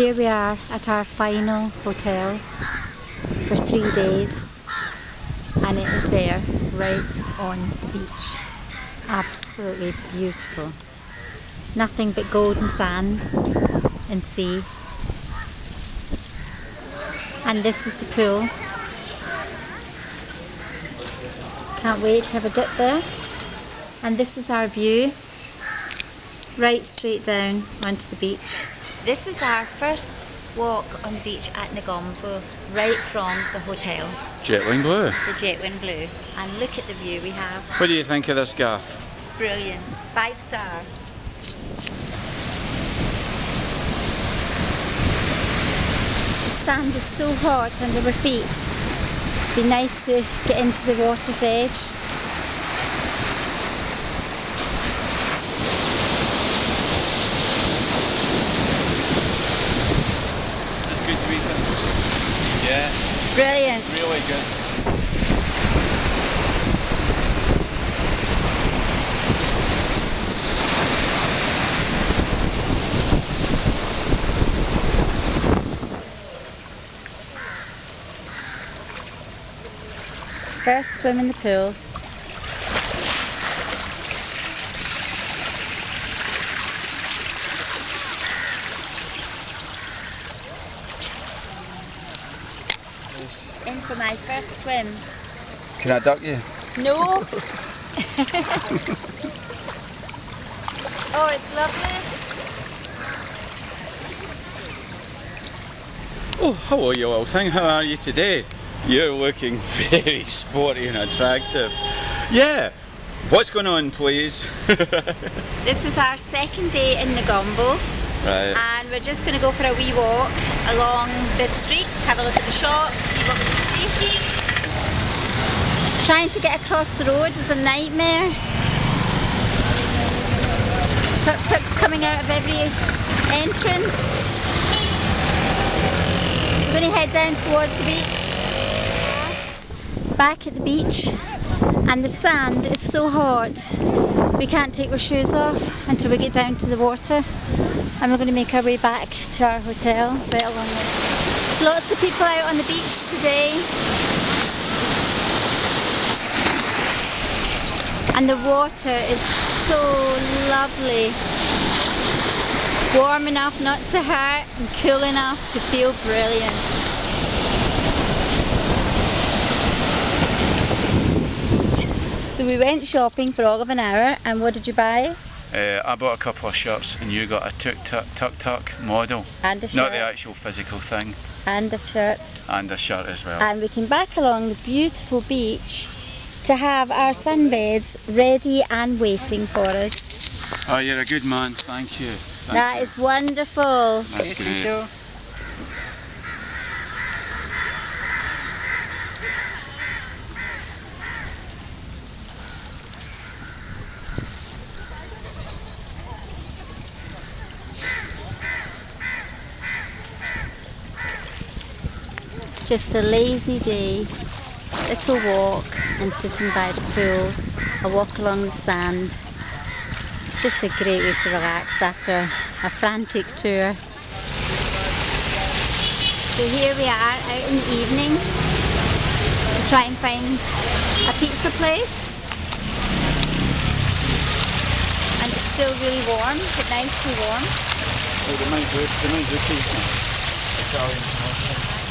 Here we are at our final hotel for three days and it is there right on the beach. Absolutely beautiful. Nothing but golden sands and sea. And this is the pool. Can't wait to have a dip there. And this is our view right straight down onto the beach. This is our first walk on the beach at Negombo, right from the hotel, Jetwing Blue. the Jetwing Blue. And look at the view we have. What do you think of this gaff? It's brilliant. Five star. The sand is so hot under our feet. It'd be nice to get into the water's edge. It's good to be here. Yeah, Brilliant. really good. First swim in the pool. In swim. Can I duck you? No. oh, it's lovely. Oh, hello you little thing, how are you today? You're looking very sporty and attractive. Yeah, what's going on please? This is our second day in Negombo right, and we're just going to go for a wee walk along this street, have a look at the shops, see what we. Trying to get across the road is a nightmare. Tuk-tuks coming out of every entrance. We're going to head down towards the beach. Back at the beach and the sand is so hot we can't take our shoes off until we get down to the water and we're going to make our way back to our hotel right along there. There's lots of people out on the beach today and the water is so lovely. Warm enough not to hurt and cool enough to feel brilliant. So we went shopping for all of an hour and what did you buy? uh, I bought a couple of shirts and you got a tuk tuk tuk tuk model. And a shirt. Not the actual physical thing, And a shirt. and a shirt as well. and we came back along the beautiful beach to have our sunbeds ready and waiting for us. Oh, you're a good man, thank you. Thank That you. is wonderful. That's great. Just a lazy day, little walk and sitting by the pool, a walk along the sand. Just a great way to relax after a frantic tour. So here we are out in the evening to try and find a pizza place. And it's still really warm, but nicely warm. Oh, they might do, they might do pizza. Italian.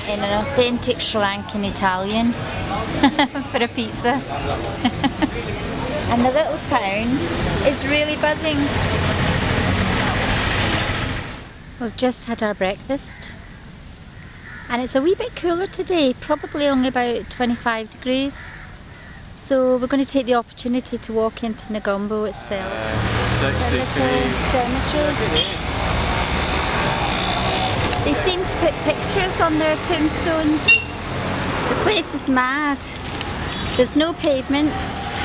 In an authentic Sri Lankan Italian for a pizza. and the little town is really buzzing. We've just had our breakfast and it's a wee bit cooler today, probably only about 25 degrees. So we're going to take the opportunity to walk into Negombo itself. Sixty Little degrees. cemetery. They seem to put pictures on their tombstones. The place is mad. There's no pavements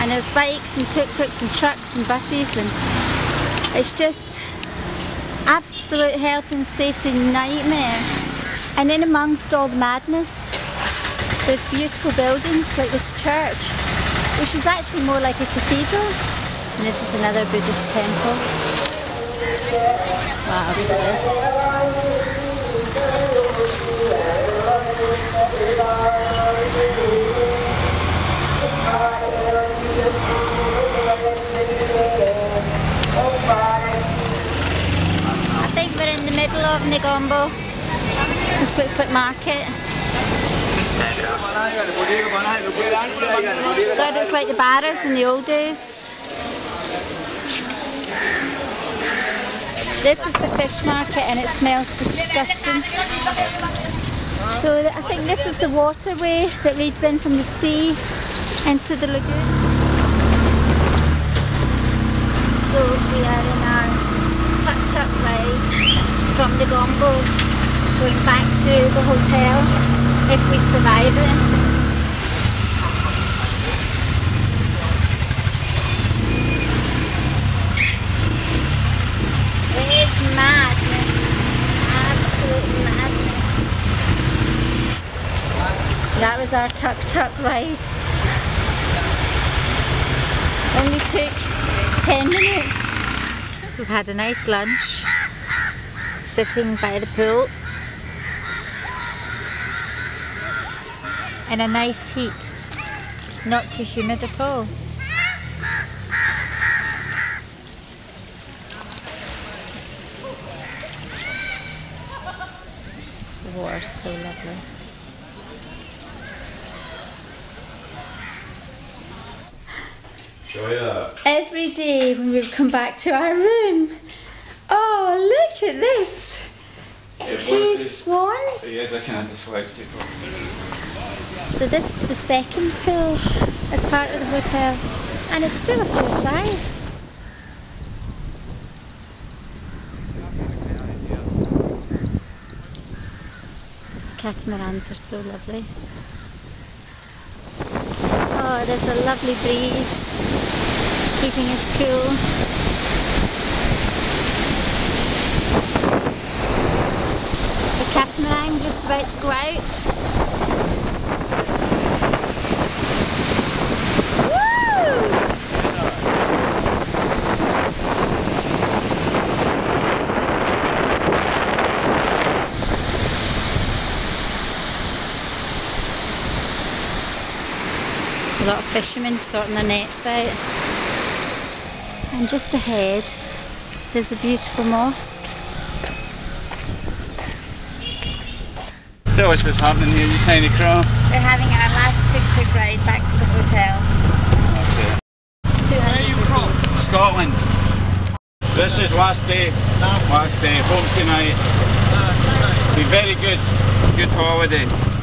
and there's bikes and tuk-tuks and trucks and buses and it's just absolute health and safety nightmare. And in amongst all the madness, there's beautiful buildings like this church, which is actually more like a cathedral. And this is another Buddhist temple. Wow. I think we're in the middle of Negombo. This looks like market. God, it's like the barras in the old days. This is the fish market and it smells disgusting. So I think this is the waterway that leads in from the sea into the lagoon. So we are in our tuk-tuk ride from Negombo going back to the hotel if we survive it. It is madness. Absolute madness. That was our tuk tuk ride. Only took 10 minutes. We've had a nice lunch sitting by the pool in a nice heat. Not too humid at all. The water's so lovely. You that. Every day when we've come back to our room, oh look at this! Two swans. Yeah, I dyslexic. So this is the second pool as part of the hotel, and it's still a full size. Catamarans are so lovely. Oh, there's a lovely breeze keeping us cool. Catamaran just about to go out. Woo! There's a lot of fishermen sorting their nets out. And just ahead, there's a beautiful mosque. Tell us what's happening here, you tiny crow. We're having our last tuk-tuk ride back to the hotel. Okay. 200 degrees. Scotland. This is last day. Last day. Home tonight. Be very good. Good holiday.